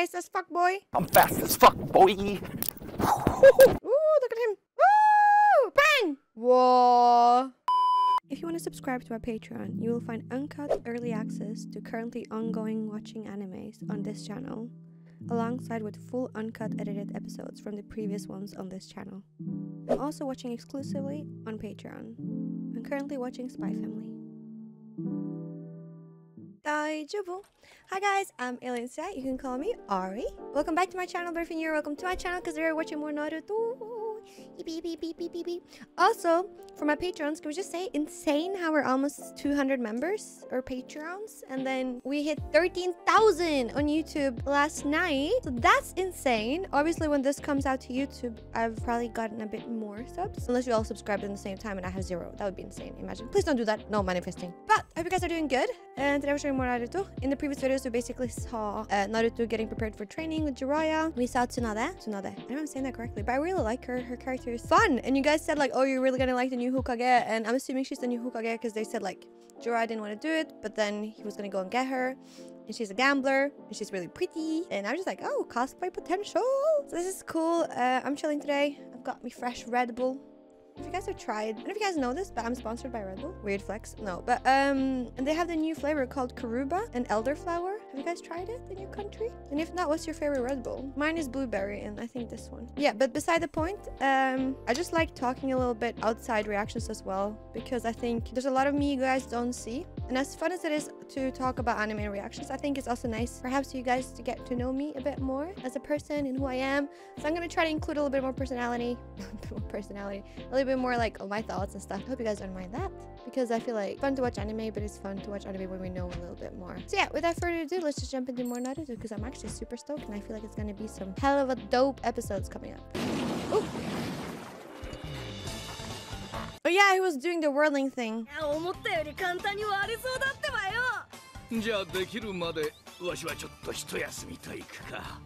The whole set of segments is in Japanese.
fast as fuck, boy. I'm fast as fuck, boy. Ooh, look at him. Woo! Bang! Whoa. If you want to subscribe to our Patreon, you will find uncut early access to currently ongoing watching animes on this channel, alongside with full uncut edited episodes from the previous ones on this channel. I'm also watching exclusively on Patreon. I'm currently watching Spy Family. Daijoubu. Hi guys, I'm Alien Set. You can call me Ari. Welcome back to my channel, but if you're welcome to my channel because we're watching more Naruto. Beep, beep, beep, beep, beep, beep. Also, for my patrons, can we just say insane how we're almost 200 members or patrons, and then we hit 13,000 on YouTube last night. So that's insane. Obviously, when this comes out to YouTube, I've probably gotten a bit more subs, unless you all subscribed at the same time and I have zero. That would be insane. Imagine. Please don't do that. No manifesting. But I hope you guys are doing good. And today we're showing more Naruto. In the previous videos, we basically saw uh, Naruto getting prepared for training with Jiraiya. We saw Tsunade. Tsunade. I don't know if I'm saying that correctly, but I really like her. Her character is fun. And you guys said like, oh, you're really gonna like the new Hokage. And I'm assuming she's the new Hokage because they said like, Jiraiya didn't want to do it, but then he was gonna go and get her. And she's a gambler, and she's really pretty. And I'm just like, oh, cosplay potential. So this is cool. Uh, I'm chilling today. I've got me fresh Red Bull. If you guys have tried, I don't know if you guys know this, but I'm sponsored by Red Bull. Weird flex. No, but um, and they have the new flavor called Karuba and Elderflower. Have you guys tried it in your country? And if not, what's your favorite Red Bull? Mine is blueberry, and I think this one. Yeah, but beside the point, um, I just like talking a little bit outside reactions as well because I think there's a lot of me you guys don't see. And as fun as it is to talk about anime reactions, I think it's also nice perhaps for you guys to get to know me a bit more as a person and who I am. So I'm gonna try to include a little bit more personality, personality, a little bit more like my thoughts and stuff. I hope you guys don't mind that because I feel like fun to watch anime, but it's fun to watch anime when we know a little bit more. So yeah, without further ado, let's just jump into more Naruto because I'm actually super stoked and I feel like it's gonna be some hell of a dope episodes coming up. Ooh. Oh yeah, he was doing the whirling thing. 思ったより簡単に割れそうだってばよじゃあできるまでわしはちょっと一休みといくか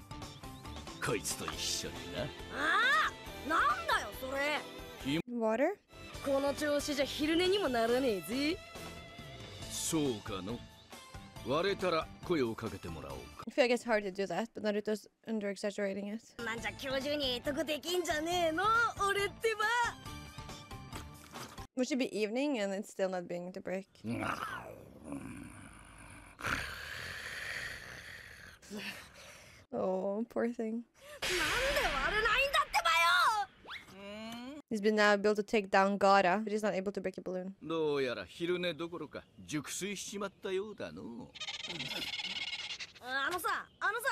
こいつと一緒になああなんだよそれ Water? この調子じゃ昼寝にもならねえぜそうかの割れたら声をかけてもらおうか I feel like it's hard to do that, but Naruto's under exaggerating it. なんじゃ今日中にええとこできんじゃねえの俺ってば It should be evening and it's still not being to break. Oh, poor thing. なんで割れないんだってばよ He's been now able to take down Gara, but he's not able to break a balloon. どうやら昼寝どころか熟睡しちまったようだのあのさあのさ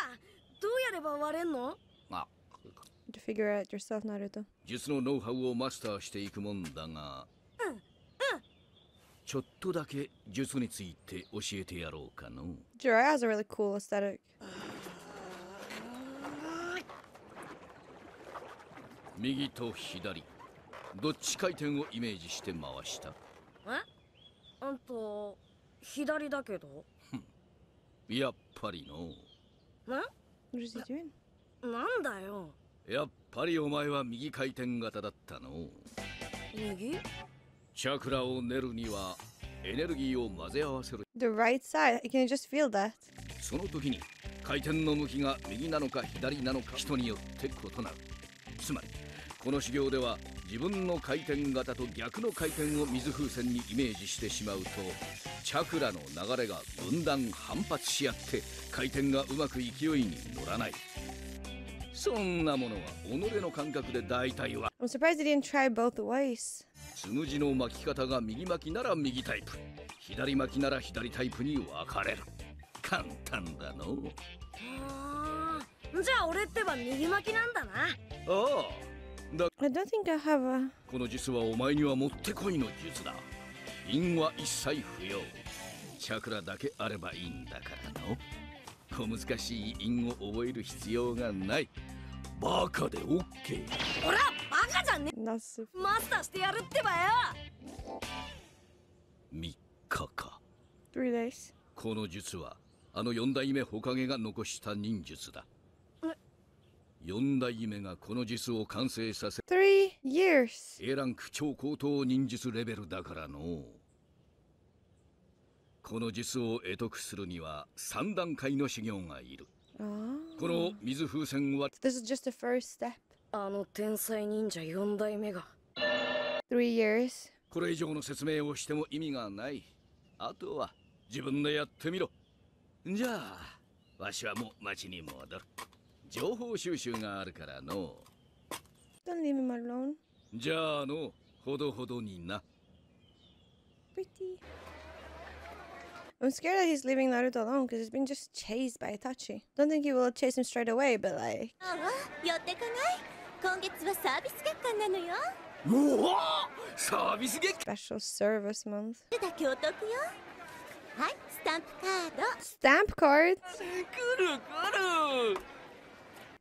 どうやれば割れんのあ To figure it out yourself, Naruto. 術のノウハウをマスターしていくもんだが ちょっとだけ術について教えてやろうかの。Jiraiya has a really cool aesthetic. 右と左。どっち回転をイメージして回した？え？あんた左だけど？やっぱりの。な What is he doing? なんだよ。やっぱりお前は右回転型だったの。右？チャクラを練るにはエネルギーを混ぜ合わせる The right side. Can you just feel that? その時に回転の向きが右なのか左なのか人によって異なるつまりこの修行では自分の回転型と逆の回転を水風船にイメージしてしまうとチャクラの流れが分断反発し合って回転がうまく勢いに乗らないそんなものは己の感覚で大体は I'm surprised he didn't try both ways. つむじの巻き方が右巻きなら右タイプ。左巻きなら左タイプに分かれる。簡単だの。じゃあ俺ってば右巻きなんだな。ああ。だ I don't think I have a. この術はお前にはもってこいの術だ。因は一切不要。チャクラだけあればいいんだからの。小難しい因を覚える必要がないバカでオッケー俺はバカじゃね.マスターしてやるってばよ3日か Three days. この術はあの四代目火影が残した忍術だえ四代目がこの術を完成させ Three years. A ランク超高等忍術レベルだからのこの術を得得するには3段階の修行がいる Oh. この水風船は This is just the first step. あの天才忍者4代目が Three years. これ以上の説明をしても意味がないあとは自分でやってみろじゃあわしはもう町に戻る情報収集があるからの Don't leave him alone. じゃあのほどほどにな Pretty. I'm scared that he's leaving Naruto alone because he's been just chased by Itachi. Don't think he will chase him straight away, but like... Special service month. Stamp cards.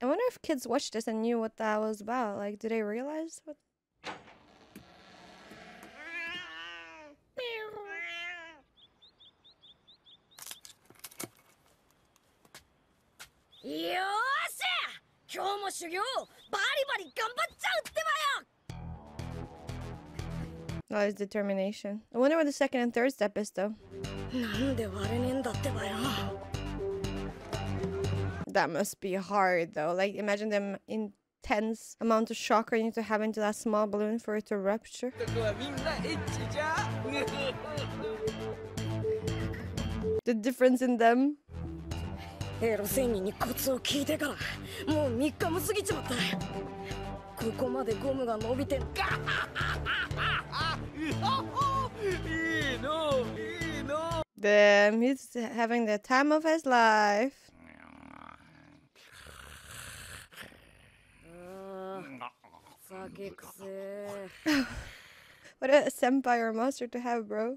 I wonder if kids watched this and knew what that was about. Like, do they realize what... 주요 바리바리 깜빡장 때봐요. That is determination. I wonder what the second and third step is though. That must be hard though. Like imagine them in intense amount of shock you need to have into that small balloon for it to rupture. the difference in them. エロ仙人にコツを聞いてからもう3日も過ぎちまったここまでゴムが伸びてんかいいのいいの Damn, he's having the time of his life. 酒くせえ What a senpai or master to have, bro.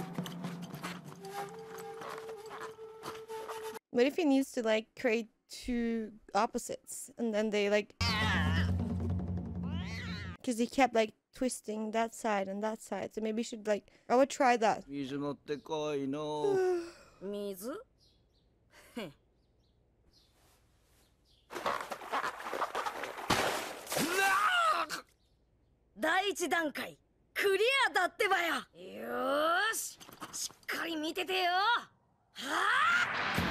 What if he needs to like create two opposites and then they like. Because he kept like twisting that side and that side. So maybe you should like. I would try that. 水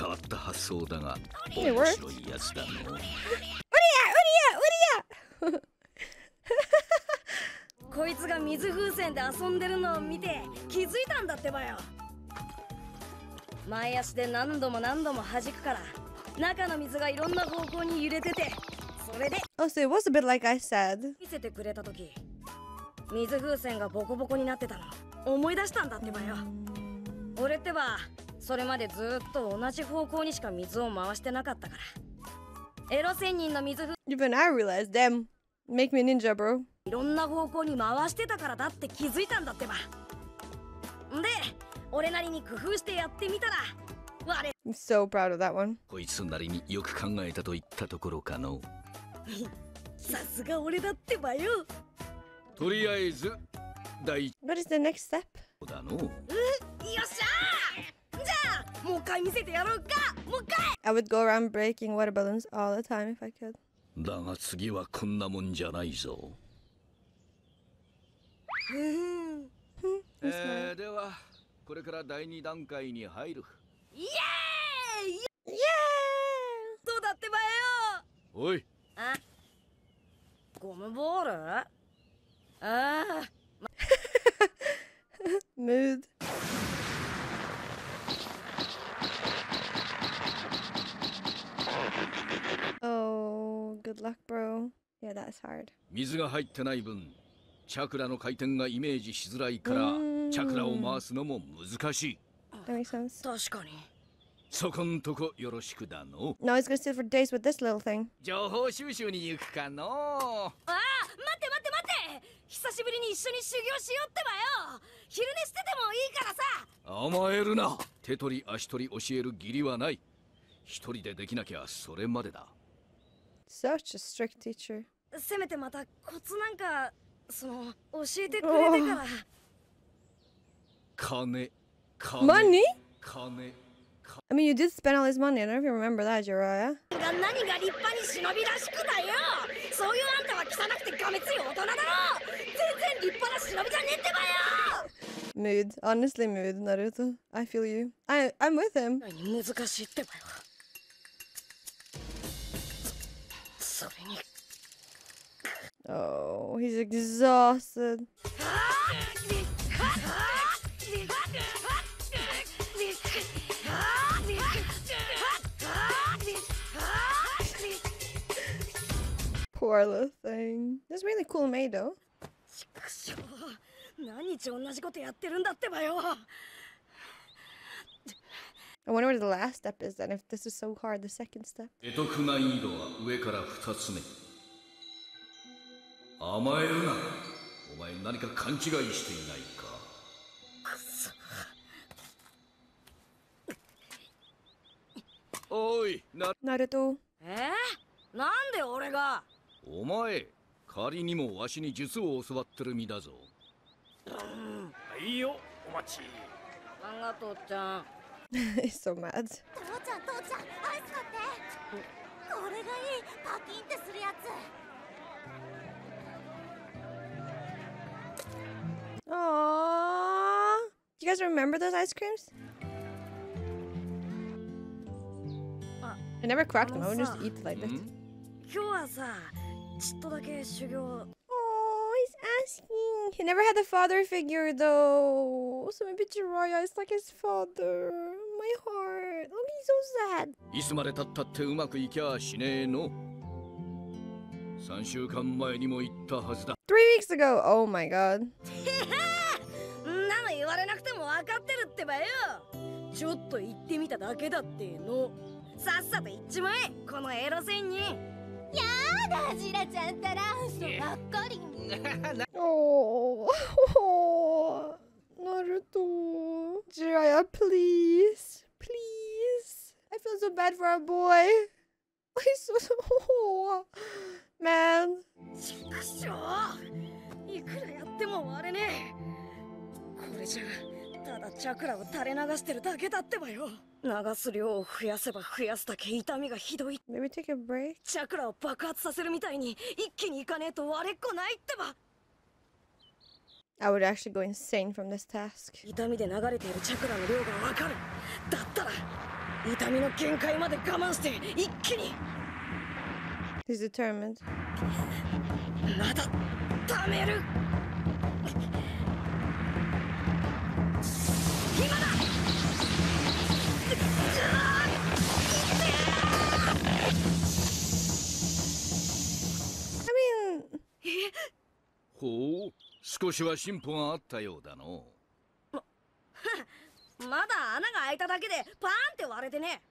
変わった発想だが面.白いやつだの Uria! Uria! こいつが水風船で遊んでるのを見て気づいたんだってばよ前足で何度も何度も弾くから中の水がいろんな方向に揺れててそれで Oh, so it was a bit like I said. 見せてくれた時水風船がボコボコになってたの思い出したんだってばよ俺ってばそれまでずっと同じ方向にしか水を回してなかったから。エロ仙人の水風 Even I realized, damn, make me a ninja, bro. いろんな方向に回してたからだって気づいたんだってば。んで俺なりに工夫してやってみたら。我 I'm so proud of that one. こいつなりによく考えたと言ったところかの。さすが俺だってばよ。とりあえず第一。What is the next step? 歩だの。よっしゃーもう一回見せてやろうか。もう一回。I would go around breaking water balloons all the time if I could. だが次はこんなもんじゃないぞ。えー、ではこれから第二段階に入る。イエーイ。Yeah! そうだってばよ。おい。あ。ごゴムボール？ああ Mood. Oh, good luck, bro. Yeah, that's hard. 水が入ってない分チャクラの回転がイメージしづらいからチャクラを回すのも難しい。That makes sense. 確かに。そこんとこよろしくだの。No, he's gonna sit for days with this little thing. 情報収集に行くかの。ああ待って待って待って。久しぶりに一緒に修行しようってばよ。昼寝しててもいいからさ。甘えるな。手取り足取り教える義理はない。一人でできなきゃそれまでだ Such a strict teacher. せめてまたコツなんかその教えてくれてから。金、金。Money? 金。I mean, you did spend all his money. I don't know if you remember that, Jiraiya. Mood. honestly, mood, Naruto. I feel you. I I'm with him. Oh, he's exhausted. し Poor little thing. This is really cool made, though. かしょ何日同じことやってるんだってばよ I wonder what the last step is then, if this is so hard, the second step. 得得難易度は上から二つ目 甘えるな。お前何か勘違いしていないか？おいな Naruto. えー、なんで俺が？お前仮にもわしに術を教わってる身だぞ。いいよお待ち。ありがとうちゃん。so mad. 父ちゃん父ちゃんアイス買って。これがいいパキンってするやつ Aww. Do you guys remember those ice creams? Uh, I never cracked them. I would just Almost, eat like that. ん今日はさちっとだけ修行 Oh, he's asking. He never had a father figure though. So maybe Jiraiya is like his father. My heart. Look, he's so sad. いつまでたったってうまくいきゃしねえの3週間前にも言ったはずだ Three weeks ago. Oh my god. ばよちょっと言ってみただけだってのさっさと言っちまえこのエロ線にだジラちゃんったら嘘ばっかり Oh. Naruto. Jiraiya, please. Please. I feel so bad for our boy. He's so. Oh, man. ちくしょういくらやっても割れねえこれじゃただチャクラを垂れ流してるだけだってばよ流す量を増やせば増やすだけ痛みがひどい Maybe take a break. チャクラを爆発させるみたいに一気にいかねえと割れっこないってば I would actually go insane from this task. 痛みで流れているチャクラの量がわかるだったら痛みの限界まで我慢して一気に He's determined. まだ溜める ほう少しは進歩があったようだのまだ穴が開いただけでパーンって割れてね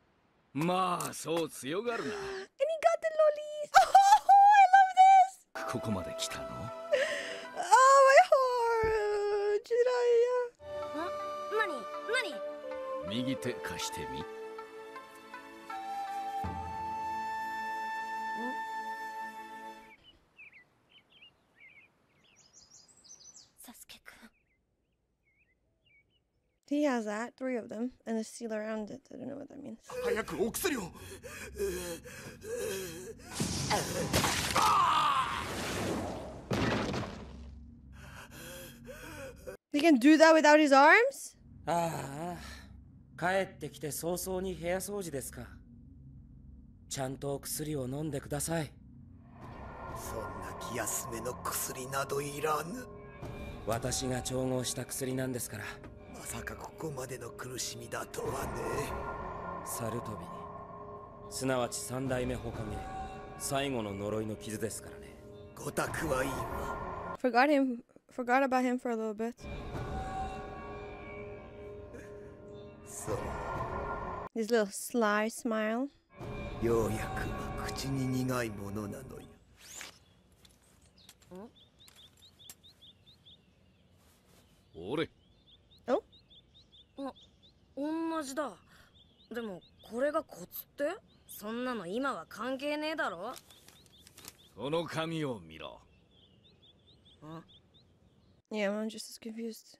まあそう強がるな he got the lollies. Oh, I love this. ここまで来たの？Oh, my heart. Jiraiya. ん何？何？右手貸してみ He has that, three of them, and a seal around it. I don't know what that means. 早くお薬を He can do that without his arms? ああ帰ってきて早々に部屋掃除ですかちゃんと薬を飲んでくださいそんな 気休めの薬などいらぬ私が調合した薬なんですから まさかここまでの苦しみだとはね。サルトビすなわち三代目ホカゲ最後の呪いの傷ですからね。ごたくはいいわ Forgot him. Forgot about him for a little bit. そう His little sly smile. ようやくは口に苦いものなのよ。俺同じだ。でもこれがコツって？そんなの今は関係ねえだろ。その髪を見ろ。Yeah, I'm just as confused.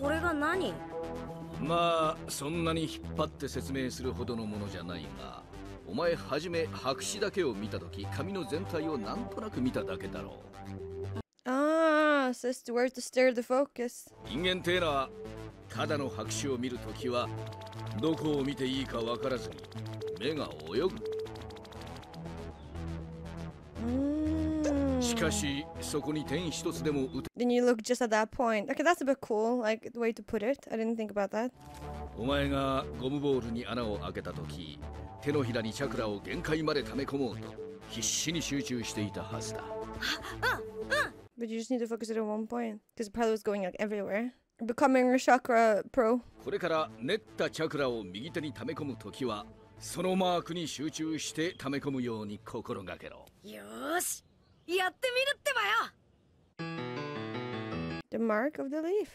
これが何？まあそんなに引っ張って説明するほどのものじゃないがお前はじめ白紙だけを見た時髪の全体をなんとなく見ただけだろ Ah, so it's where to steer the focus. う人間ってのはただの白紙を見るときはどこを見ていいか分からずに目が泳ぐ Mm. しかしそこに点一つでも打て Then you look just at that point. Okay, that's a bit cool, like the way to put it. I didn't think about that. お前がゴムボールに穴を開けた時手のひらにチャクラを限界まで溜め込もうと必死に集中していたはずだ But you just need to focus it at one point. Because it probably was going like everywhere. Becoming a chakra pro. これから練ったチャクラを右手に溜め込むときは、そのマークに集中して溜め込むように心がけろ。よし、やってみるってばよ The mark of the leaf.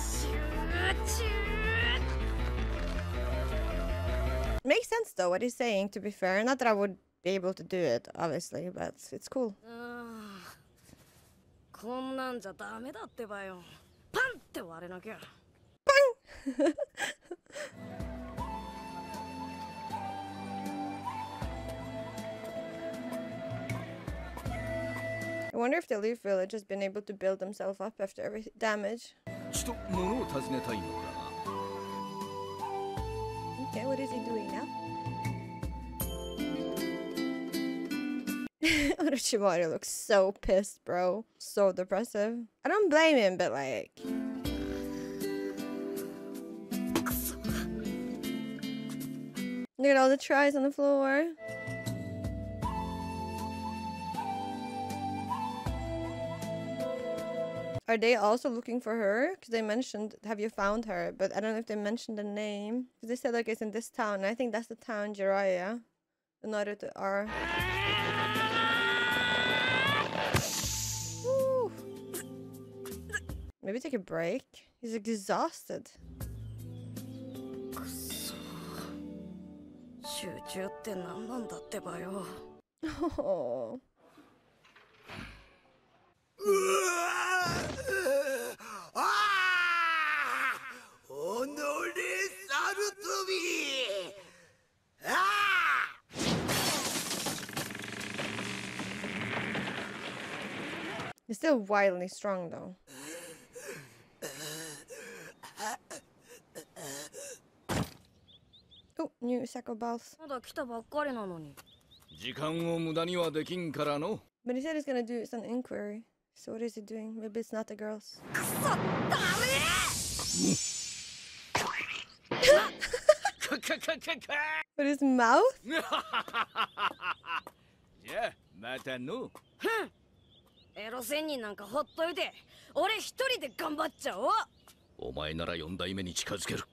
集中 makes sense though what he's saying to be fair not that i would be able to do it obviously but it's cool uh... こんなんじゃダメだってばよパンって割れなきゃ I wonder if the leaf village has been able to build themselves up after every damage. ちと物を尋ねたいのだが Okay, what is he doing Orochimaru looks so pissed, bro. So depressive. I don't blame him, but like. Look at all the tries on the floor. Are they also looking for her? Because they mentioned, have you found her? But I don't know if they mentioned the name. Because they said, like, it's in this town. I think that's the town, Jiraiya. The to are. Maybe take a break. He's exhausted. He's still wildly strong though. らの But he said he's gonna do some inquiry. So what is he doing? Maybe it's not the girls. カカカカカ But his mouth? じゃあまたのエロ仙人なんかほっといて俺一人で頑張っちゃおうお前なら四代目に近づける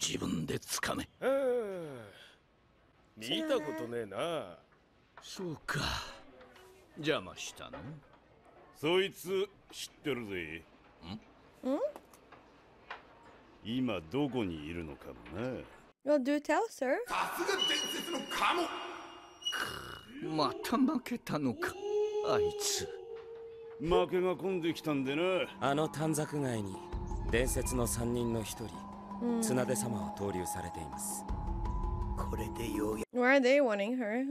自分でつかめああ見たことねえな。そうか。邪魔したの？そいつ知ってるぜ。ん？今どこにいるのかもな。Well, do tell, sir. さすが伝説のカモ。また負けたのかあいつ。負けが込んできたんでな。あの短冊街に伝説の三人の一人綱手様は投留されています Why are they wanting her?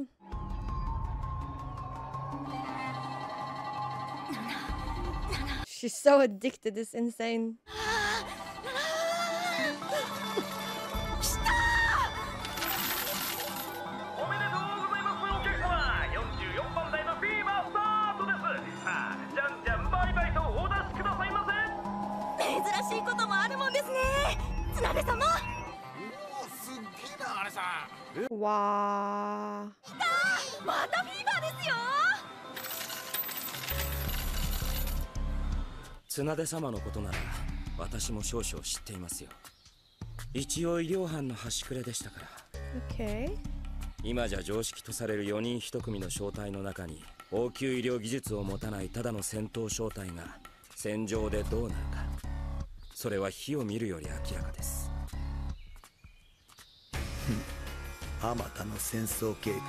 She's so addicted, it's insane. ん Wow. またフィーバーですよ。綱手様のことなら私も少々知っていますよ。一応医療班の端くれでしたから。Okay. 今じゃ常識とされる4人1組の小隊の中に応急医療技術を持たないただの戦闘小隊が戦場でどうなるか。それは火を見るより明らかですあまたの戦争経験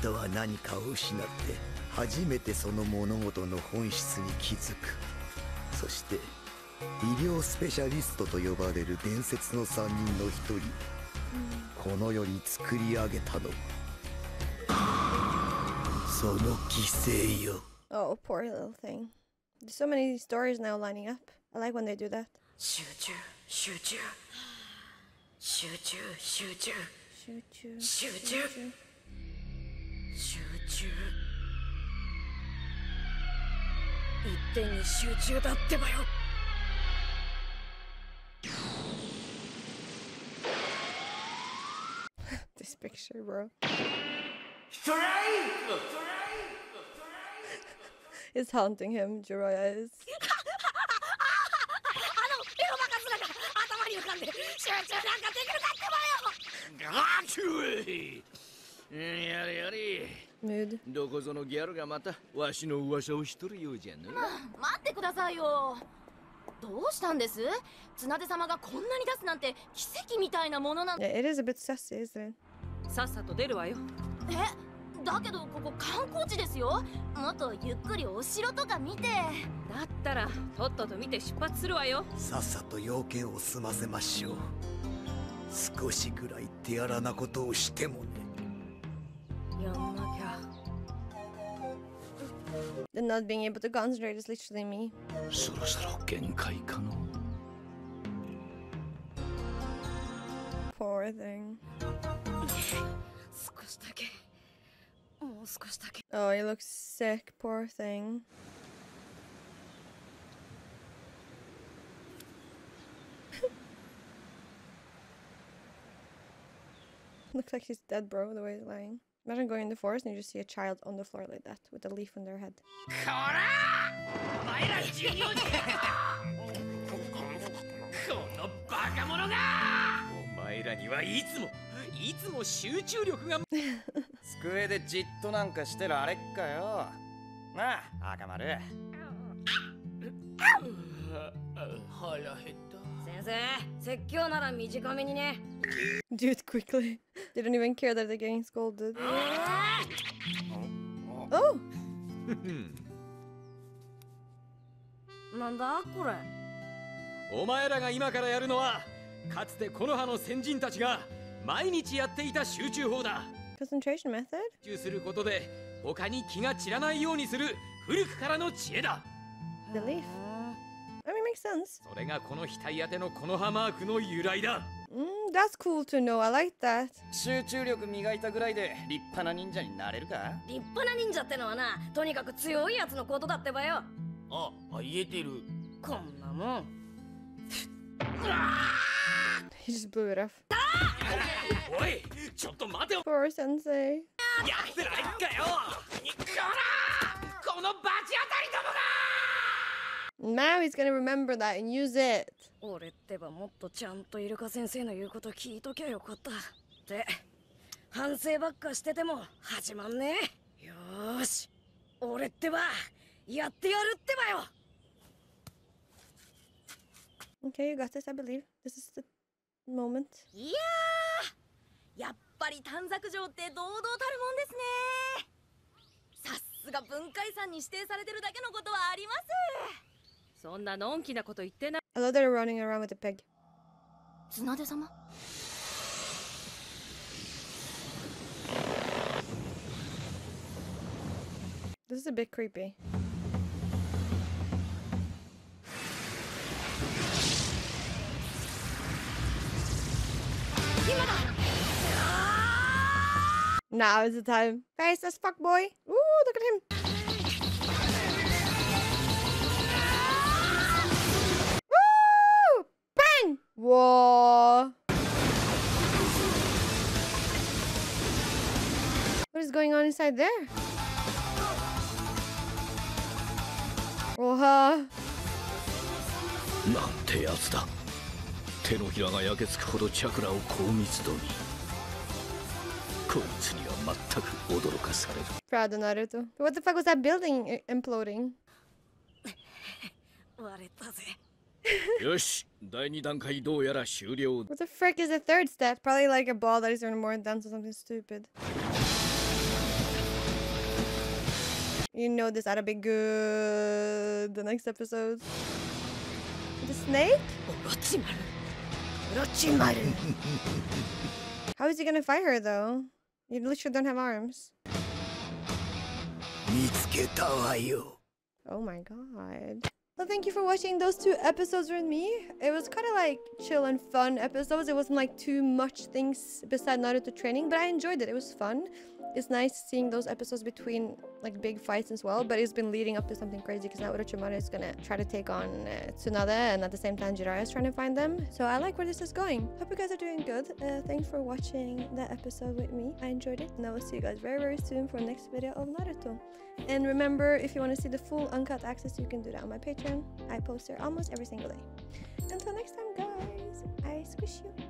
人は何かを失って初めてその物事の本質に気づくそして医療スペシャリストと呼ばれる伝説の3人の一人この世に作り上げたのその犠牲よ Oh, poor little thing. There's so many stories now lining up. I like when they do that. 集中集中集中集中Shoot you. 集中 shoot you. 集中一点に集中だってばよ This picture, bro. ストライク It's haunting him, Jiraiya is. やれやれ.どこぞのギャルがまたわしの噂をしとるようじゃな。待ってくださいよ。どうしたんです？綱手様がこんなに出すなんて奇跡みたいなものなん Yeah, it is a bit sassy, isn't it? さっさと出るわよ。えだけどここ観光地ですよ。もっとゆっくりお城とか見て。だったらとっとと見て出発するわよ。さっさと要件を済ませましょう少しぐらい手荒なことをしてもねやんなきゃ The not being able to concentrate is literally me. そろそろ限界かの Poor thing. 少しだけもう少しだけ Oh, he looks sick. Poor thing. looks like he's dead, bro, the way he's lying. Imagine going in the forest and you just see a child on the floor like that with a leaf on their head. こらお前ら従業員このバカ者がお前らにはいつもいつも集中力が机でじっとなんかしてるあれっかよなあ赤丸腹減っ た先生説教なら短めにね Do it quickly. they don't even care that they're getting scolded. Oh! なんだこれ？お前らが今からやるのはかつてこの葉の先人たちが毎日やっていた集中法だ Concentration method? 集中することで他に気が散らないようにする古くからの知恵だ The sense. それがこの額当てのこの葉マークの由来だ Mm, that's cool to know. I like that. 集中力磨いたぐらいで立派な忍者になれるか？立派な忍者ってのはなとにかく強いやつのことだってばよあ言えてるこんなもん He just blew it off. おいちょっと待てよ Poor sensei. やってられっかよこのバチ当たりどもが Now he's gonna remember that and use it. 俺ってばもっとちゃんとイルカ先生の言うこと聞いときゃよかった。って反省ばっかしてても始まんね。えよーし。俺ってばやってやるってばよ。Okay, you got this, I believe. This is the moment. いやーやっぱり短冊城って堂々たるもんですね。さすが文化遺産に指定されてるだけのことはありますそんなのんきなこと言ってない I love that they're running around with a pig. 綱手様 This is a bit creepy. 今だ Now is the time. Face as fuck boy. Ooh, look at him. Whoa. What is going on inside there? Whoa. なんてやつだ手のひらが焼けつくほどチャクラを高密度にこいつには全く驚かされる Proud of Naruto. What the fuck was that building imploding? 割れたぜ what the frick is the third step? Probably like a ball that is earned more dance or something stupid. You know this ought to be good. The next episode. The snake? How is he gonna fight her though? You literally don't have arms. Oh my god. Well, thank you for watching those two episodes with me. It was kind of like chill and fun episodes. It wasn't like too much things beside Naruto training, but I enjoyed it. It was fun. It's nice seeing those episodes between like big fights as well, but it's been leading up to something crazy because now Orochimaru is gonna try to take on uh, Tsunade and at the same time Jiraiya is trying to find them. So I like where this is going. Hope you guys are doing good. Uh, thanks for watching that episode with me. I enjoyed it and I will see you guys very very soon for next video of Naruto. And remember, if you want to see the full uncut access, you can do that on my Patreon. I post there almost every single day. Until next time, guys, I squish you.